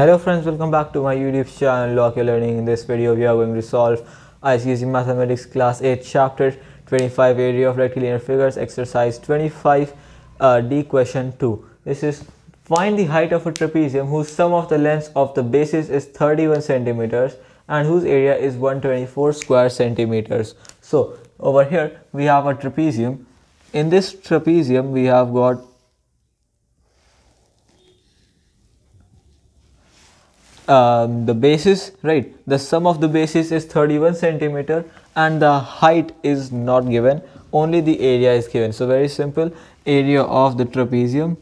Hello friends, welcome back to my YouTube channel Your Learning. In this video, we are going to solve ICSE Mathematics Class 8 Chapter 25 Area of Rectilinear Figures Exercise 25 uh, D question 2. This is find the height of a trapezium whose sum of the lengths of the bases is 31 centimeters and whose area is 124 square centimeters. So over here we have a trapezium. In this trapezium we have got um, the basis right? The sum of the bases is 31 centimeter and the height is not given. Only the area is given. So very simple. Area of the trapezium.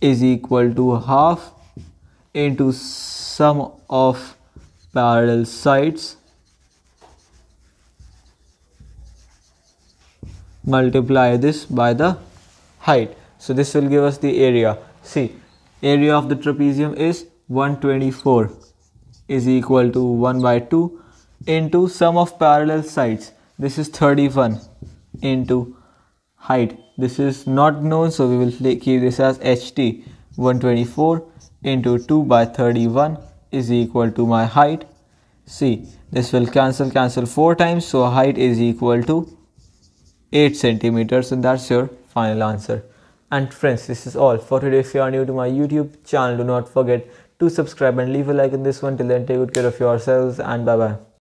Is equal to half into sum of parallel sides multiply this by the height so this will give us the area. See, area of the trapezium is 124 is equal to 1 by 2 into sum of parallel sides. This is 31 into height. This is not known so we will keep this as HT 124 into 2 by 31 is equal to my height. See, this will cancel cancel 4 times so height is equal to 8 centimeters and that's your final answer. And friends, this is all for today. If you are new to my YouTube channel, do not forget to subscribe and leave a like in this one. Till then, take good care of yourselves and bye bye.